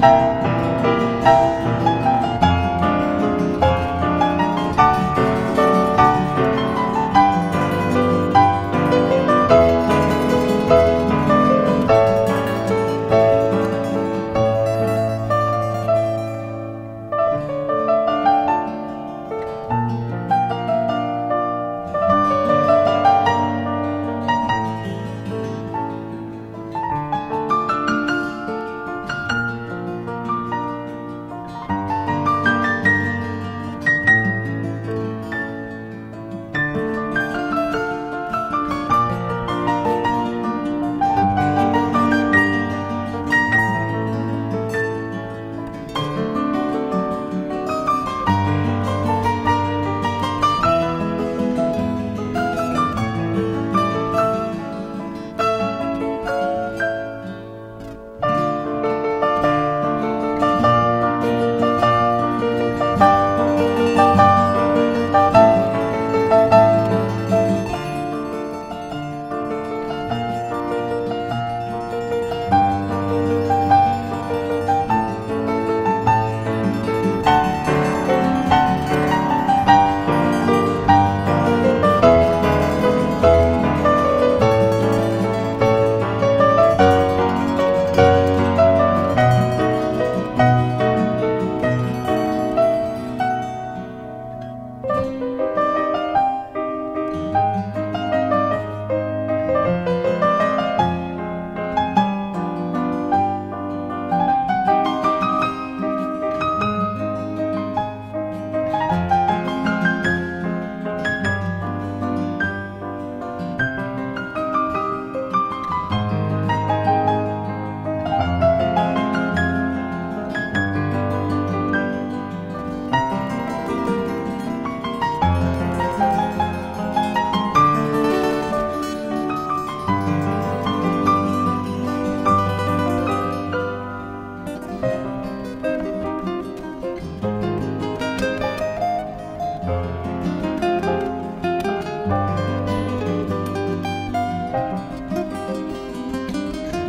Música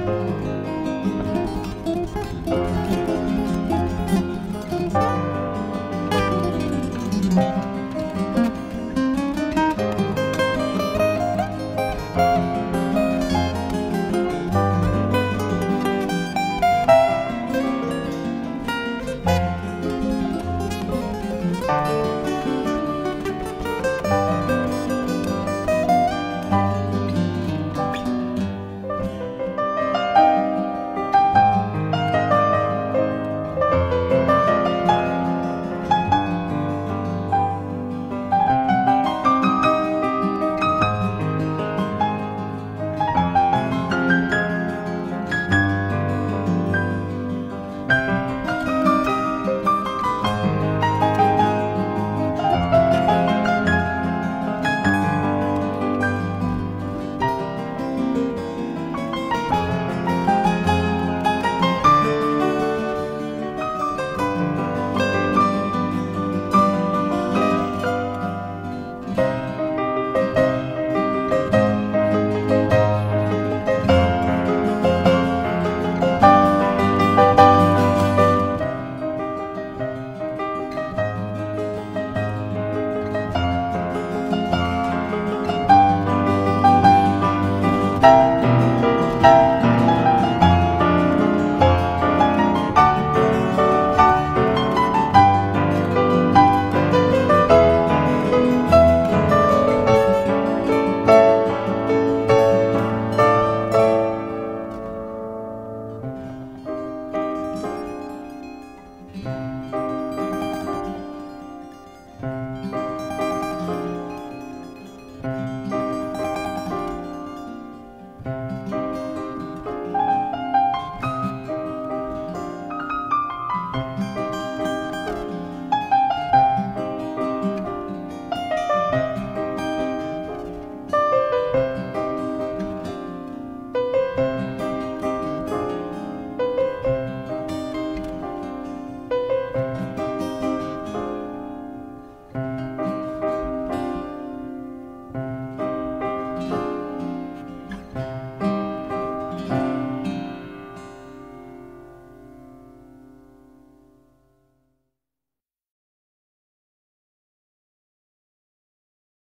Música